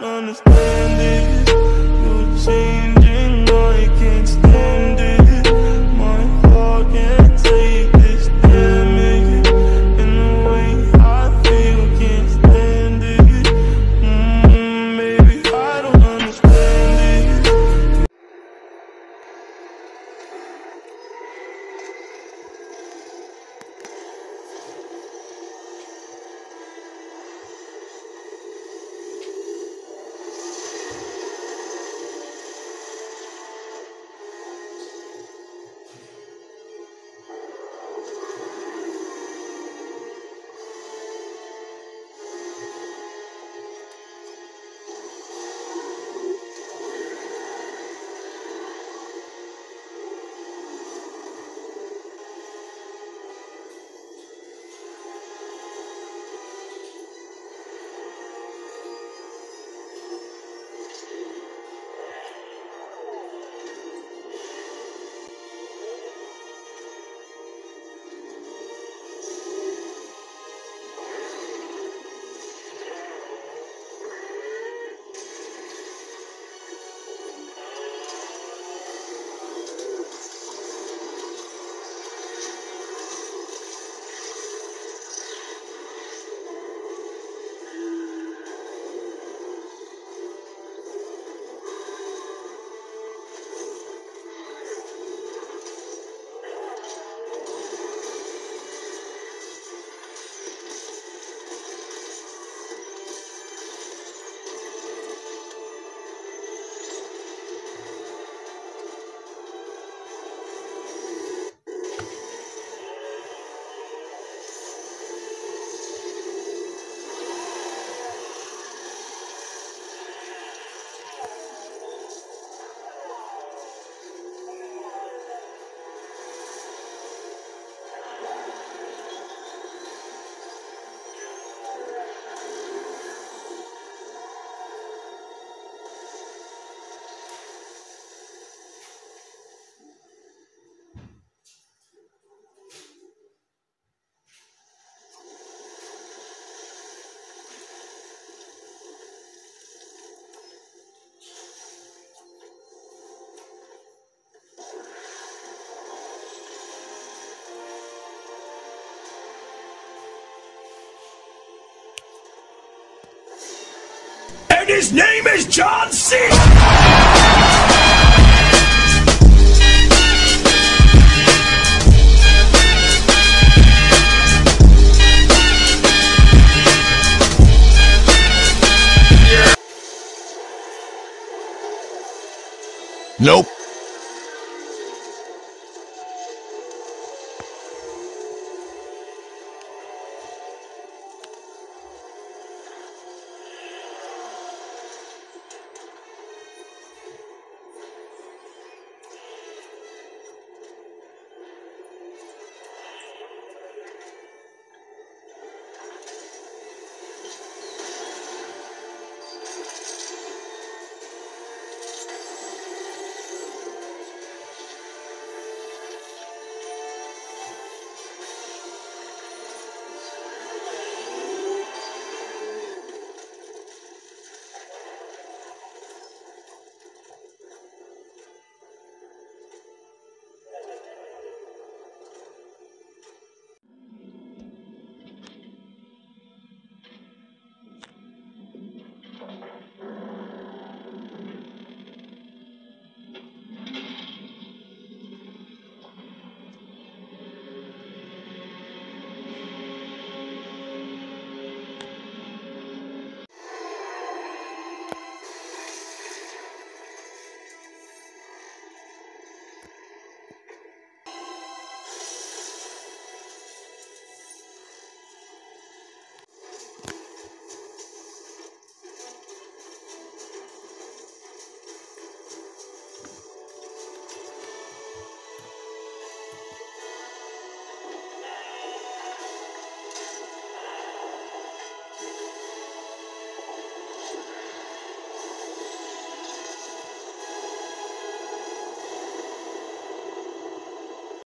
don't understand And his name is John C. Nope.